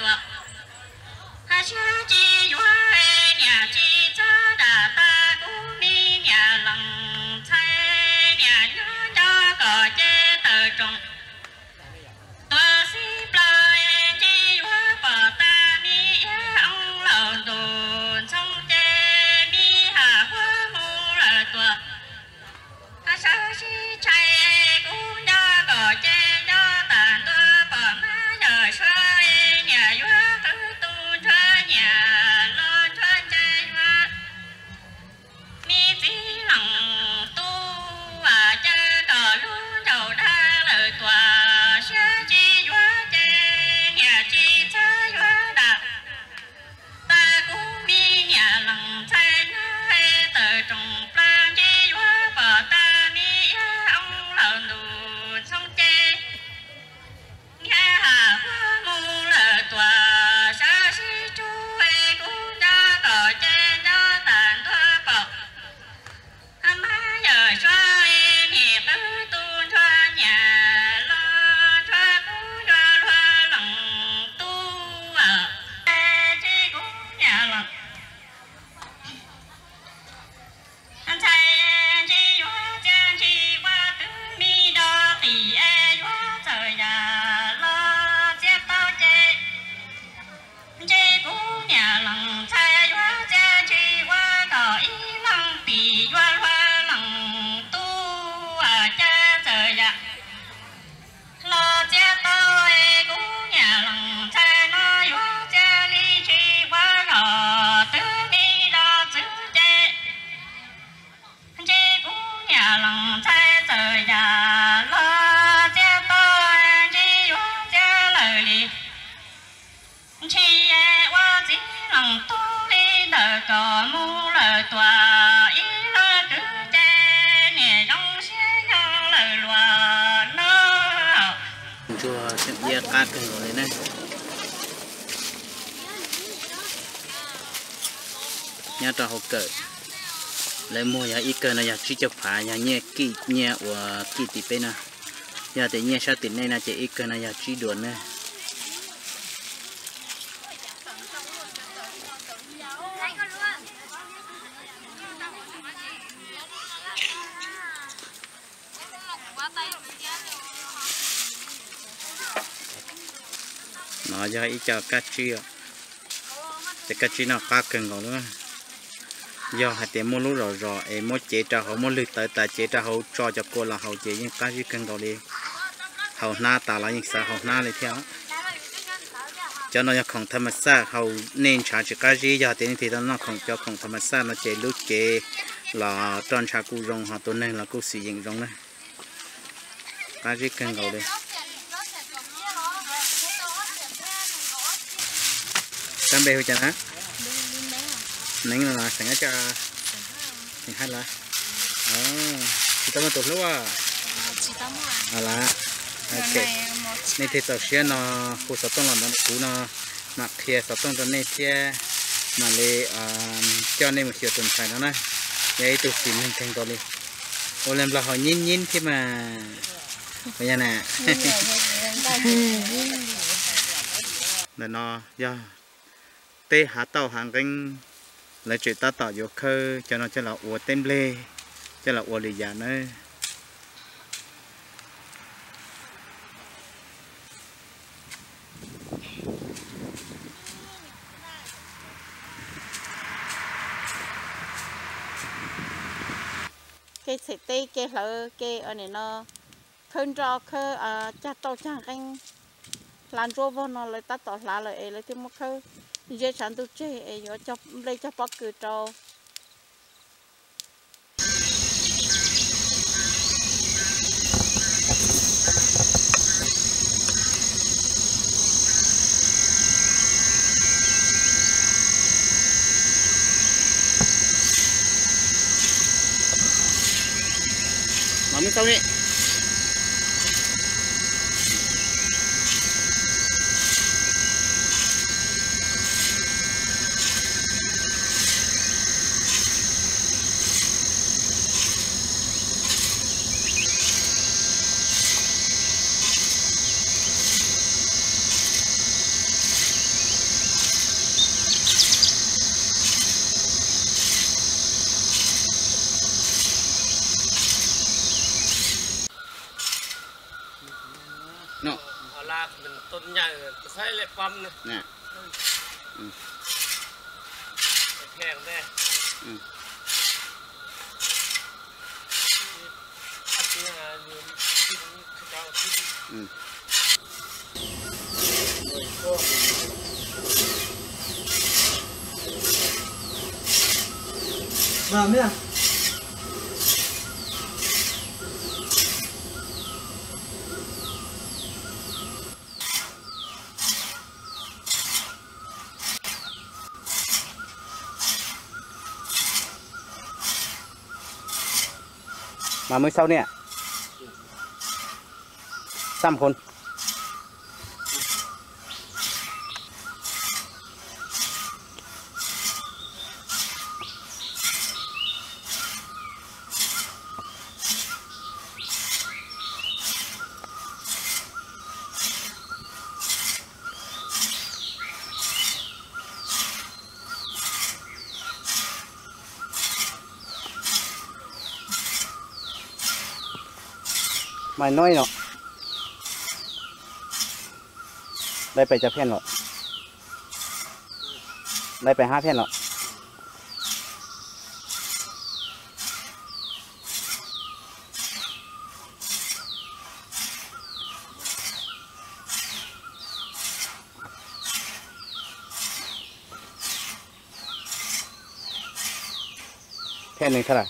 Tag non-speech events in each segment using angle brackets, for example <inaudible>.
lời tuộc ha cha chi yua nhà nhà trò học cỡ lấy mua nhà ít cỡ này nhà chỉ chụp phá nhà nhẹ, kỹ, nhẹ và kỹ tỷ bên nào nhà thì nhẹ sao tiền này là chỉ ít cỡ này nhà chỉ đuổi này nó giờ ít cho cá chi ạ. Thì cá chi nó cá cần rồi luôn giờ hạt tiền mua lúa rồi rồi em mua chế tra hậu mua lưỡi tới tại chế tra hậu, cho cho cô là hậu chế những cá gì cần rồi đi. Hậu na ta là những sao hậu na này theo. Cho nó không tham sát hậu nên trả chỉ cá gì? Giờ tiền thì nó không cho không tham sát nó chế lúa chế là tròn trà cù rong họ tôi nên là cù sử dụng rong này cá gì cần rồi đi? Cảm bê hồi Nánh là sẵn cho Thì hát là Ồ, chị tâm tụt lúc à. À là. Ok. Nên thì tàu xe nó Khu sở tông là nó cú nó Mặc kia sở tông cho nên Mà lê Cho nên một chiều tuần phải nó này Vậy tụt xỉn hình thành đi. Ô làm là họ nhìn nhìn khi mà Bây giờ nè. <laughs> Nó Do tê há tàu hàng canh lấy chuyện ta tạo vô khơ, cho nó cho là ủa tên lê cho là ủa lì giả nữa cái sẽ tê, cái lỡ, cái ở này nó khơn cho khơ à cha tàu cha canh lan rô vô nó, lấy ta tỏ lá lại lấy thêm một khơ giờ sản tu chế ấy giờ cho, lấy cho bác cứ cho mà mới sau đi. បាទមិនទុនញ៉ៅទៅស្អីលេប៉ំនេះណាអូខេទេអត់ទេអាយំទីនេះខ្ចៅទីអឺបាទមែន มาเมื่อเช้าเนี่ยสามคน ไม่น้อยเนาะได้ไปจะแผ่นหรอได้ไปห้าแผ่นหรอแผ่นหนึ่งเท่าไหร่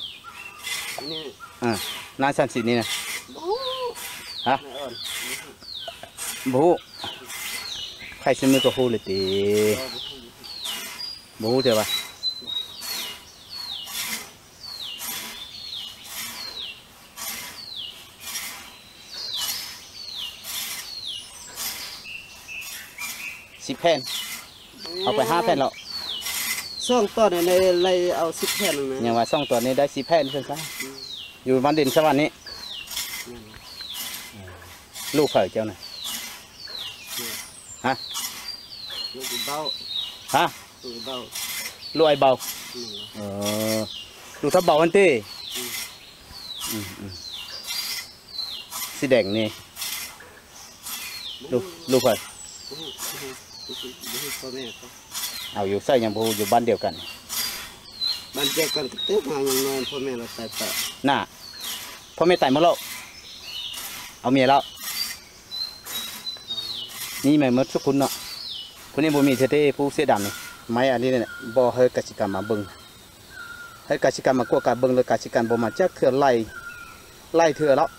นี่อ่าน้าสันสินี่นะโอ้ ฮะไม่อ่อนบูใครซื้อมือก็ฮู้เลยตีบูเดี๋ยวปะสิบแผ่นเอาไปห้าแผ่นแล้วซ่องต้นในในเอาสิบแผ่นนะอย่างว่าสองตัวนี้ได้สิบแผ่นเพิ่นซะอยู่บ้านดินสวรรค์นี้ ลูกเผยเจ้าน่ะลูกเบาฮะลูกเบาลูกไอ้เบาอืมเออดูถ้าเบาอันตีอืมอืมอืมสีแดงนี่ลูกลูกเผยโอ้โหโอ้โหโอ้โหพ่อแม่เขาเอาอยู่ใส่ยังบูอยู่บ้านเดียวกันบ้านแจกกันเต้หาอย่างนอนพ่อแม่เราตายปะน่ะพ่อไม่ตายหมาแล้วเอาเมียแล้ว นี่แม่มดทุกคนเนาะคนนี้บ่มีเทเทผู้เสื้อดำนี่ไม้อันนี้เนี่ยบ่เฮกสิกรรมมาเบิ่งให้กสิกรรมมากวกกาเบิ่งเลยกสิกรรมบ่มาจักเถื่อไล่ไล่เถื่อแล้ว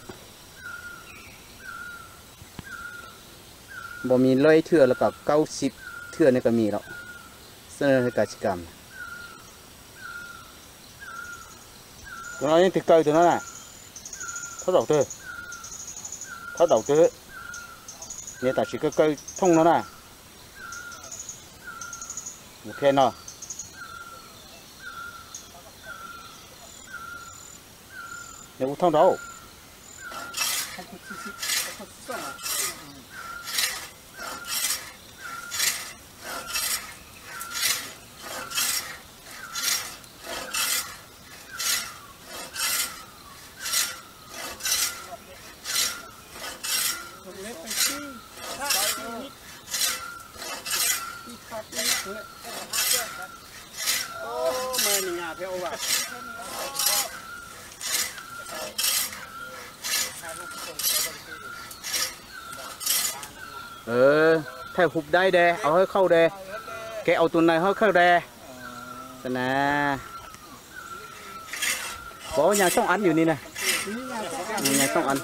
บ่มีเลยเถื่อแล้วก็เก้าสิบเถื่อนี่ก็มีแล้วเสนอให้กสิกรรมตัวนั้นยังติดเกยตัวนั้นน่ะเท่าดอกเตอเท่าดอกเตอ nên ta chỉ có cây thông nó này. Một khen nào nếu thông đâu. hụp đây đè, ở hơi khâu đè. Cái ô tuần này hơi khâu đè. Nè. Bỏ nhà xong ăn nhiều đi nè. Nhà xong ăn.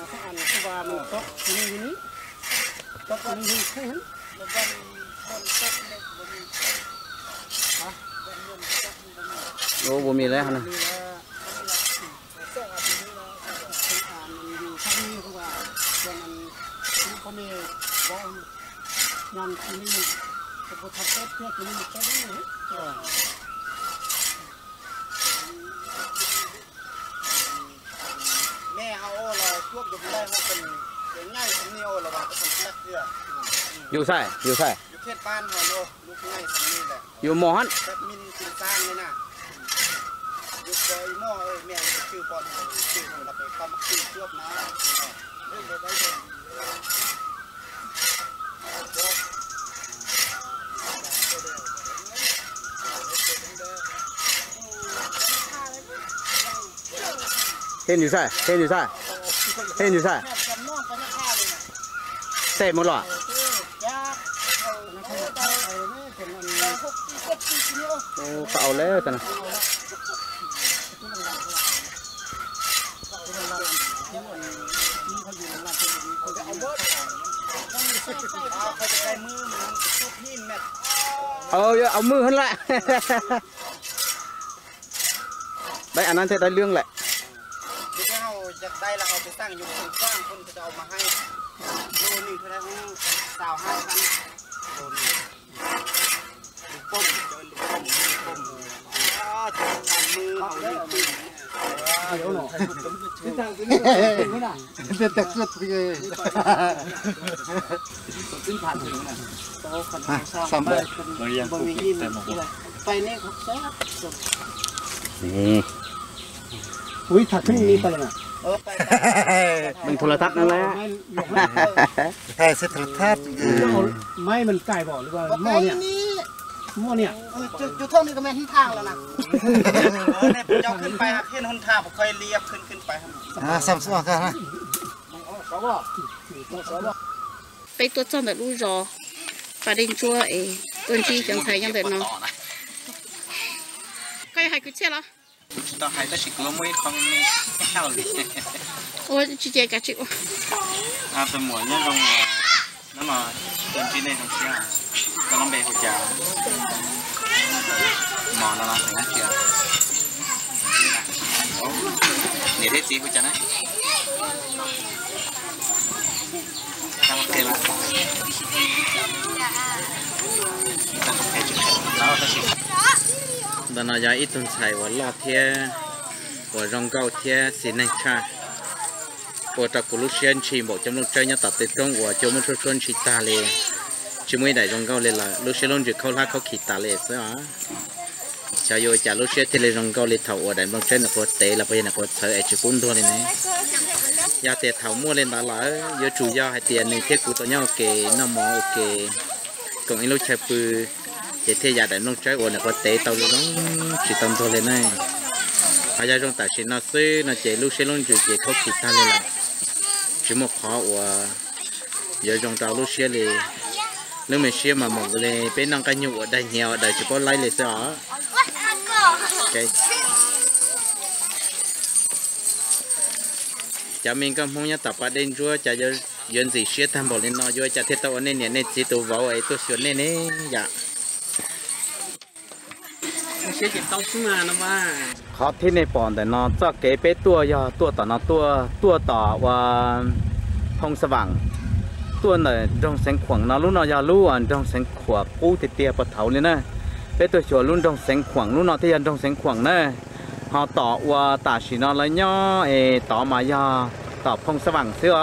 Ô, bố mì đấy hả nè? Hãy subscribe nhằm mình một thật tốt kia thì mình một cái đấy nữa mẹ họ là thuốc được đây họ cần cái ngay cũng nhiều là bạn cái cần lắc kia. Yêu sai yêu sai. Yêu thiết ban họ đâu lúc ngay cũng như là yêu món tất min tiền sang này nè. Yêu cái mò ơi mẹ chưa còn chưa còn là phải cầm chưa trước nó hen như sai hen như sai hen như sai tệ một loại cạo lẽ rồi ờ ông mưa hơn lại. <laughs> Đây ăn ăn thế đây lương lại. ได้แล้วเขาจะตั้งอยู่คนกว้างคนจะเอามาให้โลนึงเท่าไหร่สาวห้าพันโลนึงลูกป้มเป็นลูกป้มลูกป้มอมือเขาเลยปิ้งเดี๋ยวหน่อยที่ตั้งที่นี่ไม่ได้เด็ดเด็ดสุดเลยขึ้นผ่านถึงนะโต๊ะขนมซ่าสามใบบะหมี่ยิ้ไปนี่ครัแซ่บสุนี่อุ้ยถักขึ้นมีไปเลยนะ อว่าหม้อเนี่ยหม้อเนี่ย จุดจุดเท่านี้ก็แม่นที่ทางแล้วนะเออเนี่ยเจ้าขึ้นไปครับเห็นหนทางผมเคยเรียบขึ้นขึ้นไปครับ อ่าสามสิบกันนะ ไปตัวจอนแต่รู้รอปลาดินชัวเอต้นที่จังไทยยังเด็ดเนาะก็ยังให้กูเชื่อละ ต่อ tao hay tao chỉ có mấy không mấy sao đi ôi chị. Chị cả à tôi muốn nhá không à, mà tuần trên đây thằng kia à, tao làm bè hồi chào mò nó làm thằng kia. Để thế gì hồi chào đấy. Tao ok rồi tao ok chứ tao đó là giá ít tuần xài và lo thế và rong câu thế xin anh cha và trọc của lúc xuyên chỉ một trong lúc chơi nhau tập tiếp trong và chỗ một số xuân chỉ ta lệ. Chỉ mới đại rong câu lệ là lúc xuyên luôn chỉ khâu la khâu khít ta lệ sao á. Cha yo cha lúc xuyên thì lệ rong câu lệ thầu và đại bằng trên là có tệ là bây giờ là có sợ ai chỉ cũng thôi này. Giá tiền thầu mua lên đó là giờ chủ do hay tiền này, thiết của tụi nhau kể nó mỏ kể còn anh lúc chơi bự thì thế giờ đại nông chơi ổn là có tế tàu luôn chỉ tầm thôi lên này. Bây giờ trong tài xế nó xí, nó chạy lúc xí luôn chỉ chạy khóc chỉ ta lên là chỉ một khó của giờ trong tàu lúc xí thì nếu mình xí mà một cái bên năng cái nhụ ở đây nhiều ở đây chỉ có lấy lấy sao ok. Cha mình có muốn nhớ tập ở đến chúa cha giờ dân gì xí tham bảo lên nó vô chả thiết tao nên nên chỉ tụ vào ấy tôi sửa nên nè dạ. เสียจิตต้องขึ้นมานะว่าเขาที่ในปอนแต่นอจะเก๋ไปตัวยาตัวต่อนอตัวตัวต่อว่าพงสว่างตัวเนี่ยจงเสงขวางนอรุ่นนอยาลู่อะจงเสงขวางกู้ติเตียปะเถาเลยนะเป็นตัวชัวรุ่นจงเสงขวางรุ่นนอที่ยันจงเสงขวางนะเขาต่อว่าตาสีนอเลยย่อเอต่อมายาต่อพงสว่างเสือ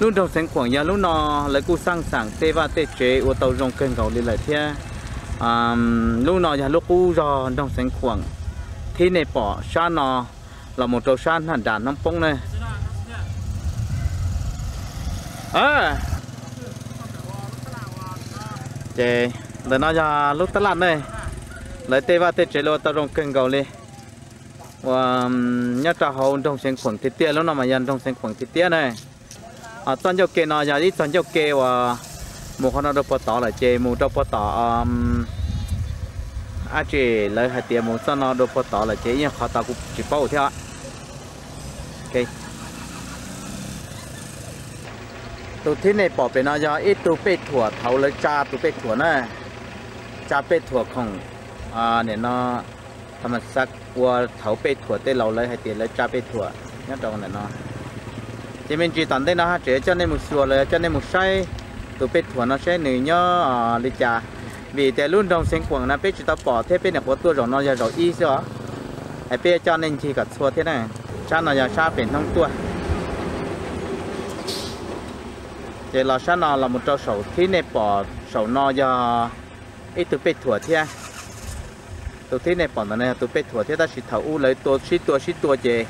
รุ่นจงเสงขวางยารุ่นนอเลยกู้สร้างสั่งเตว่าเตเจว่าเตาจงเกินเก่าเลยเลยเทีย um, lúc nào giờ lúc cũ giờ trong sinh khoảng. Thì này bỏ san nó là một trâu san hẳn đàn năm phong này. À chế để nó giờ lúc tất lặn này. Lấy tê va tê chế lô tao rong kênh cầu đi. Và nhớ trà hậu trong sinh khoảng thiết tia lúc nào mà dân trong sinh khoảng thiết tia này. À toàn cho kê nó giờ đi toàn cho kê và một con đâu bỏ tỏ là chê một đâu bỏ tỏ um, à chê lấy hai tiền một sao nó đâu bỏ tỏ là chê nhưng khó tao cũng chỉ bao theo ok. Tụ thế này bỏ về nó do ít tụ bê thua thầu lấy cha tụ bê thua nè. Cha bê thua không? À nên nó thầm sắc qua thầu bê thua tê lâu lấy hai tiền lấy cha bê thua nhớ trong này nó. Thì mình chỉ tận đây nó chế cho nên một số lấy cho nên một say tụ bê thua nó sẽ nữ nhớ à đi cha vì thế luôn trong sinh quảng nó bê chỉ tao bỏ thế bên này có tua rồi, nó giờ rồi y sao ai bê cho nên chỉ cả xua thế này. Cha nó giờ sa biển thông tua. Thì là sa nó là một trâu sầu thế này bỏ sầu nó giờ ít tụ bê thua thế. Tụ thế này bỏ nó này tụ bê thua thế, ta chỉ thầu u lấy tua chỉ tua chỉ tua chè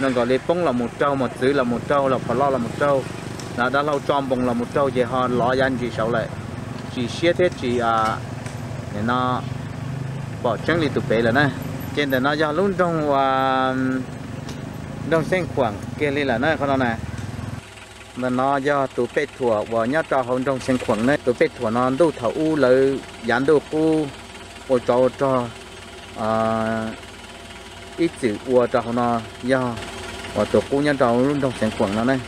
nó gọi là bông là một trâu một chữ là một trâu, là phải lo là một trâu là đã lâu tròn bông là một trâu chè họ lo dân chỉ sầu lại chỉ xe thế, chỉ à để nó bỏ chân đi tụ bể là nè trên để nó do luôn trong và đông sen khoảng kia li là nơi con này mà nó do tụ bể thua và nhớ cho hồng trong sen khoảng này tụ bể thua nó đủ thầu u lợi dán đủ u ô cho cho à ít chữ u cho nó do. Và tụ u nhớ cho luôn trong sen khoảng nó này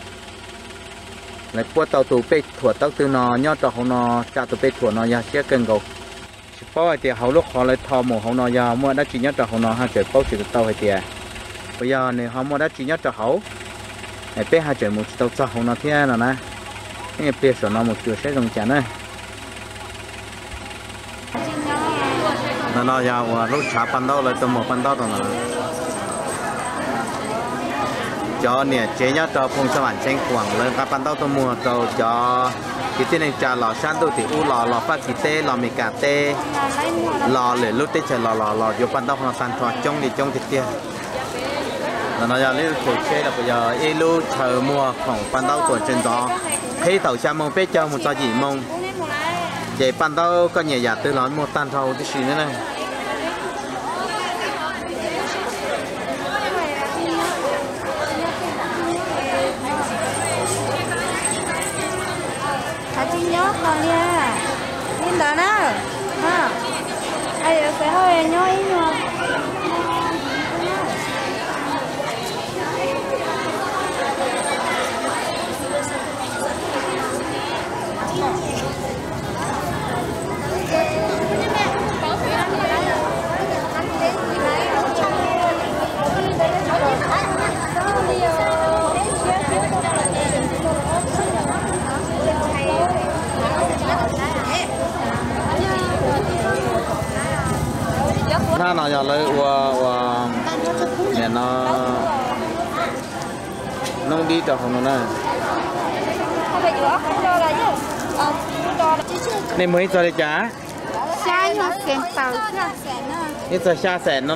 lại qua tàu tụ bê thua tàu từ nó nhớ cho hồng nó cha tụ bê thua nó ya sẽ cần gầu. Bao thì hậu lúc họ lại thò một hậu nó ya mua đã chỉ nhớ cho hồng nó hai trời bao chỉ tàu hay tiền bây giờ này họ mua đã chỉ nhớ cho hậu này bé hai trời một tàu cho hồng nó thế nào nè. Cái bé sợ nó một chiều sẽ dùng chén này nó nó ya và lúc trả ban đầu lại tụi một ban đầu rồi cho nè, chế nhá, cho phong sản tranh quảng lên các bạn đầu tôi mua cho cho cái tên này trả lò san tôi thì u, lò lò phát kỳ tê lò mì cà tê. Lò lửa lúc tê chờ lò lò lò vô bạn đầu không san thoa trong thì trong thì kia. Là nó giờ lưu thổi chơi là bây giờ y lưu chờ mua khoảng ban đầu tuần trên đó. Khi tàu xa mông biết cho một cho gì mông. Chế bạn đầu có nhiều giả tư lón mua tan thâu thì xí nữa này Hả chị nha. Nhìn đó nào. Ha Ai ở cái hơi nhớ ý nhớ na nó giờ lấy qua qua nhà nó nông đi cho không nó này Không phải nữa không cho là chứ Ờ cho rồi, chứ chứ nên mới cho đi trả Sai nó kèm tàu Sai nó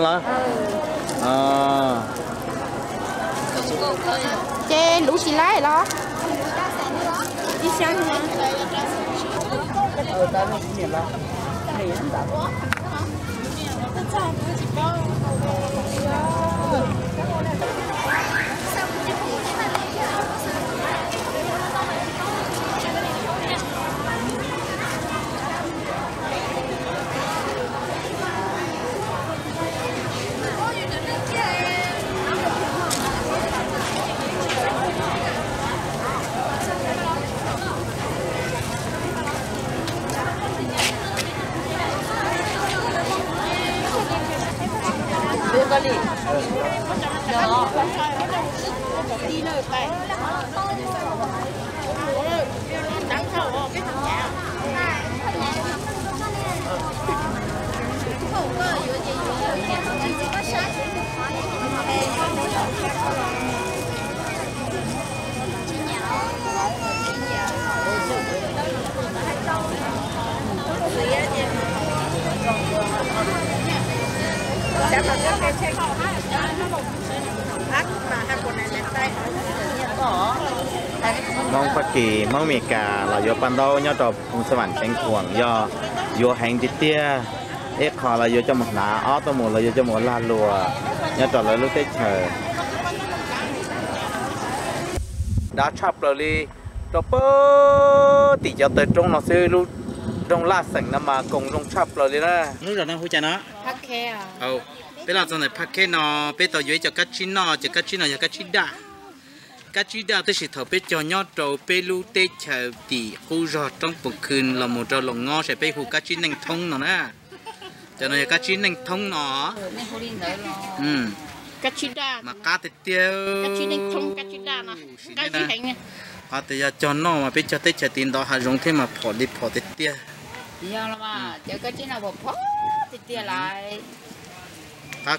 Mong phát kỳ mong mì cả là do ban đầu nhau trò cùng sơ bản tranh cuồng do do hành tí tia. Ép họ là do cho một lá ó tôi một là do cho một la lùa. Nhau trò là lúc tết chờ đã chập rồi đi trò bơ tỷ cho tới trong nó sẽ lúc trong la sảnh nó mà cùng trong chập rồi đi nè. nước rồi đang hút chai nó. Hắc khe à? Bây giờ trong này phát cái nó bây giờ dưới cho các chín nó cho các chín nó cho các chín đã các chú đạo tôi sẽ thở bê cho nhau trâu bê lu tê chờ tỷ khu rò trong คืน là một trâu lồng ngò sẽ bê khu các chú nành thông nó nè. Cho nên các chú nành thông nó rồi ừ. Cá chi đa mà cá tê tiêu. Cá chi nên thông cá chi đa nè cá chi hành nè. à thì giờ cho nó mà bê cho tê chờ tiền đó hà rong thêm mà bỏ đi bỏ tê tiêu. Giờ là mà Chờ cái chứ nào bỏ phó Thì tia lại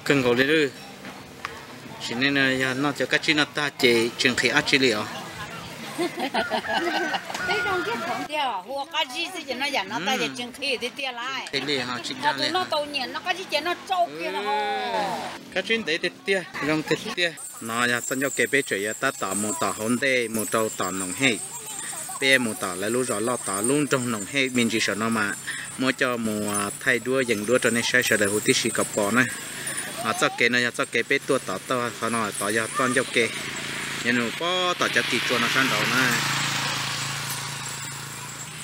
cưng gầu đi rồi chỉ nên là giờ nó cho các chú nó ta chế trường khí ác chế liệu cái nó giả nó ta lại. Chỉ Nó tàu nhiên nó cá chi chứ nó trâu kia nó hồ các chuyến đấy tết tia rong tết tia. Nó ya sân cho kể bé ya ta tỏ một tỏ hôn đê một trâu tỏ nồng hay bé một tỏ lại lúc rồi lo tỏ luôn trong nồng hay mình chỉ sợ nó mà. Mua cho mùa thay đua dừng đua cho nên sai sợ đời hụt tí xì cặp bò này họ cho kế này cho kế bé tua tỏ tao họ nói tỏ giờ con cho kế nhưng mà có tỏ cho kỳ chuột nó sang đầu này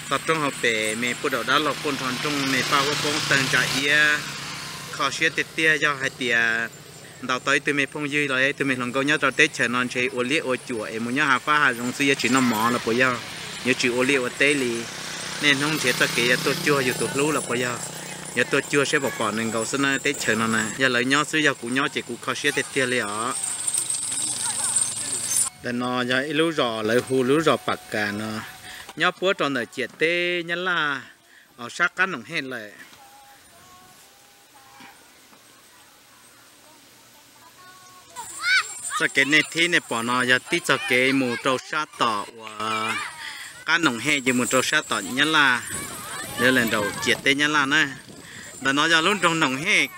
tập trung học bể mẹ phụ đầu đã lọc con thon trung, mẹ bao có con tầng trả ia. Khó xuyên tiệt tia cho hai tia đào tới từ mẹ phong dư rồi, từ mẹ lòng câu nhớ cho tết chờ non chơi ô liệt ô chùa. Em muốn nhớ hà pha hà rong suy chỉ nó mỏ là bây giờ nhớ chữ ô liệt ô tê lì. Nên không thể tất cả tôi chưa dù tôi lú là bây giờ giờ tôi chưa sẽ bỏ bỏ nên cầu xin tết chờ nó này giờ lấy nhau suy giờ cũng nhau chỉ cũng khó xuyên tết tia liền ở để nó giờ lú rò, lấy hù lú rò bạc cả nó nhớ bữa tròn ở chết tê nhớ là ở sát cắn nồng hết lại cho cái này thì này bỏ nó, giờ tí cho cái mù trâu sát tỏ. Và cá nồng hết giờ mù trâu sát tỏ nhớ là để lần đầu chết tê nhớ là nữa và nó giờ luôn trong nồng hẹn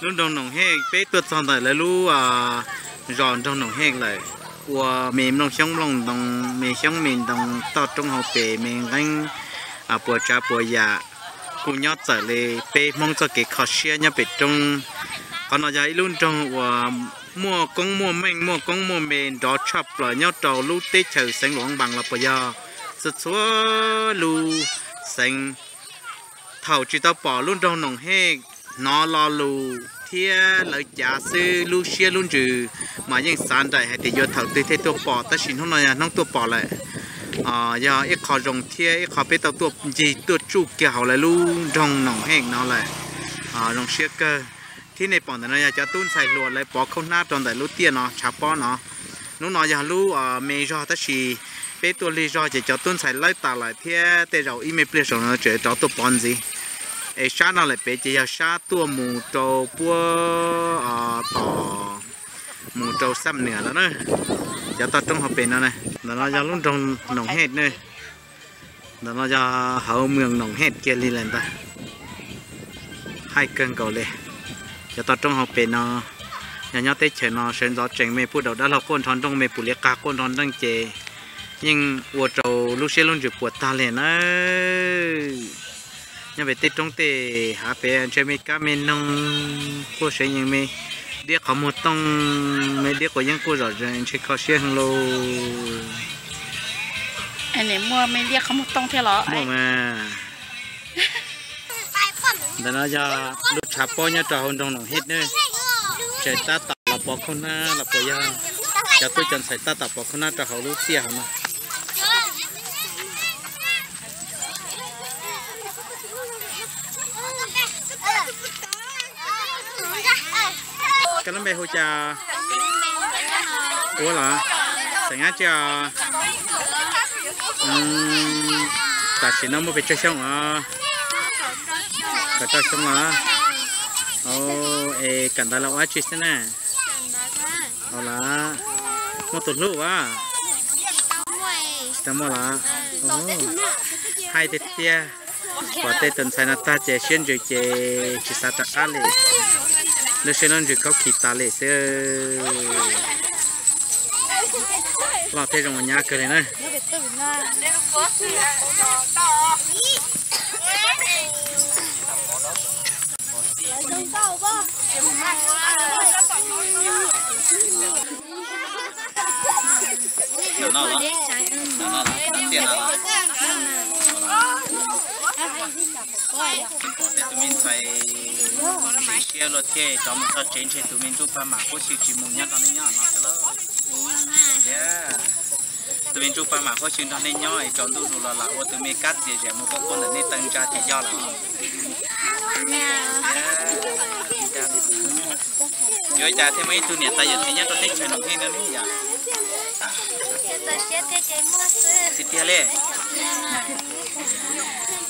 luôn trong nồng hẹn bé tuột xong lại lu à giòn trong nồng hẹn lại. Của mềm lòng sống, lòng mềm sống mềm đồng to trong học bể mềm gánh à bùa cha bùa già. Cùng nhau trở lại bé mong cho cái khó xe nhau bị trong. Còn nó giờ luôn trong à, của mua con mua mình mua con mua mềm đó chập là nhau trò lu tết trời sáng loạn bằng là bây giờ số lu xanh thầu chỉ tao bỏ luôn trong nồng hết nó lo lù thia lợi giả sư lu xia luôn trừ mà những sản đại hay thì do thầu tư thế tôi bỏ ta xin hôm nay nông tôi bỏ lại à giờ ít khó rong thia ít khó biết tao tôi gì tôi chu kia hậu lại luôn rong nòng hẹn nó lại à rong xia cơ thì này bỏ này giờ cho tuôn xài lùa lại bỏ không nát trong đại lu tiền nó chả bỏ nó nó nói giờ lu à mê do ta chỉ bé tôi lý do chỉ cho tuân xài lấy ta lại thia để rồi email plei giờ nó chỉ cho tôi bón gì ai sa nào lại bé chỉ là sa tua mù trâu búa ờ, à tỏ mù trâu xăm nửa đó nữa giờ ta trong học bên nó này đó nó giờ luôn trong nồng hết nữa đó nó giờ hậu mường nồng hết kia đi lên ta. Hai cân cầu lệ giờ ta trong học bên nó, nhà nhau tết chơi nó sơn gió chèn mê phụ đầu đã là con thon trong mê phụ liệt cá con thon đang chơi nhưng ua trâu lúc xưa luôn chụp quạt ta liền ấy nhưng về tết trong tết bé anh chơi mấy cá mình nông cô sẽ những mấy điếc có một tông mấy điếc của những cô rõ ràng chơi khó xe hàng lô. Anh ấy mua mấy điếc không một tông theo lọ mua mà. Để nó cho lúc chạp bao nhiêu trò hôn trong lòng hết nữa chơi ta tập là bỏ không na là bỏ ya cho tôi chọn sai ta tập bỏ không na trò hậu lúc tia hả mà cái nó bé ủa là thành á cha ta chỉ nó mua về chơi xong à? Cả chơi xong à? Ô, ê cần ta lâu quá chơi thế nè ô là mua tụt lũ à ta mua là ô hai tết tia. Bỏ tết tuần sau nó ta chơi xuyên rồi chơi chỉ sao ta ăn liền nó sẽ nên được có khí ta lệ sẽ lo thế trong nhà cơ này nè nó nó nó nó tiền nó tụi mình phải phải share lo thế cho mình cho trên tụi mình chụp ba mà có sự chỉ muốn nhắc nó nhỏ nó sẽ lớn yeah tụi mình chụp ba mà có sự nó nên nhỏ ấy chọn đủ là là ô tụi mình cắt gì vậy một con con là nên tăng ra thì do là rồi cha thêm mấy tụi nhật ta giờ thì nhắc con thích chơi nó khi nó đi giờ thì tia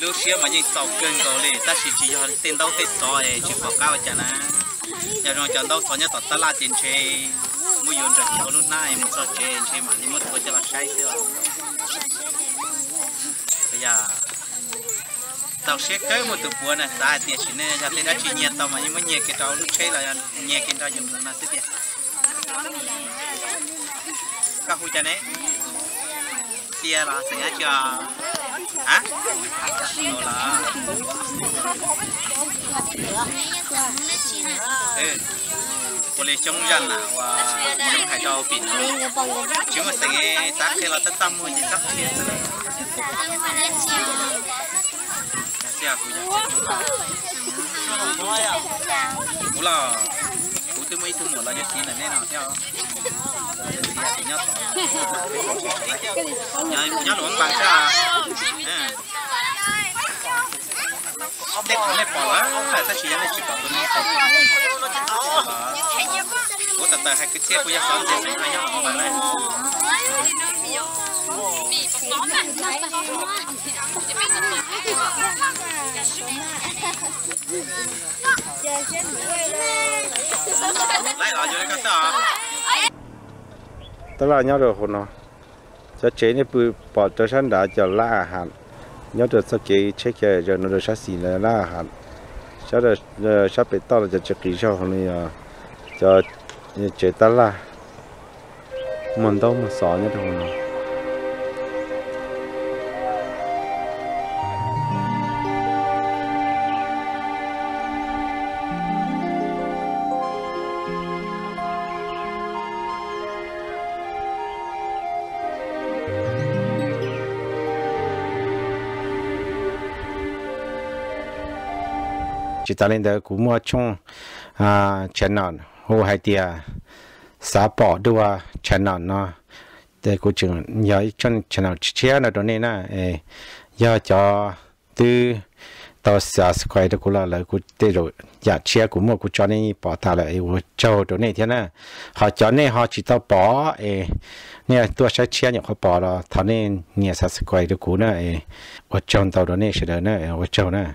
lúc xưa mà nhìn sọc cơn cầu lì, ta chỉ chỉ cho tên đâu tên to ấy chỉ bảo cao chả na giờ rồi chọn đâu có nhớ tọt ta là tiền chơi mua yến cho cháu lúc nay một số chơi chơi mà nhưng mà tôi cho là sai chưa? Bây giờ, tao sẽ cái một tụ bùa này ta tiền chỉ nên giờ tên đã chỉ nhiệt tao mà, nhưng mà nhiệt cái tàu lúc chơi là nhiệt cái tàu dùng là thế các khu cha này tia là sẽ cho hả Đồ là ê cô lấy chống dân là và chống khai châu pin chúng mà sẽ nghe tác thì là tất tâm thôi chứ tác thì Dạ, cô dạ. Cô là cô tôi mấy thứ một là cho xin là nên nào theo. Thì nhớ nhớ nhớ luôn bằng. Đẹp không đẹp bỏ lá, phải ta chỉ là chỉ bảo tôi nên. Cô tập tập hai cái xe của gia sản sẽ hai nhau ở này. Lại ở dưới cái sao? Tức là nhớ được hồn nó. Cho chế này bự bỏ cho sẵn đã cho la hạn. Nhớ được sau khi chế cái rồi nó được sát xì là la hạn, cho được ờ, sát bị to là cho chỉ kỹ cho hồn này ờ, cho chế ta la. Mình đâu mà sợ nhớ được hồn nó. Chỉ ta lên đó cũng mua chung. À chân nón hồ hai tia. Xá bỏ đua chân nón nó. Để cô chừng nhớ chân chân nón chia là đó nên na ê giờ cho từ tao xã quay được cô là là cô để rồi giờ chia cũng mua cô cho nên bỏ ta lại ê cho đó nên thế na họ cho nên họ chỉ tao bỏ. Ê nè tôi sẽ chia những họ bỏ rồi thằng nên nhà xã quay được cô na ê tôi cho tao đó nên sẽ đó na ê cho na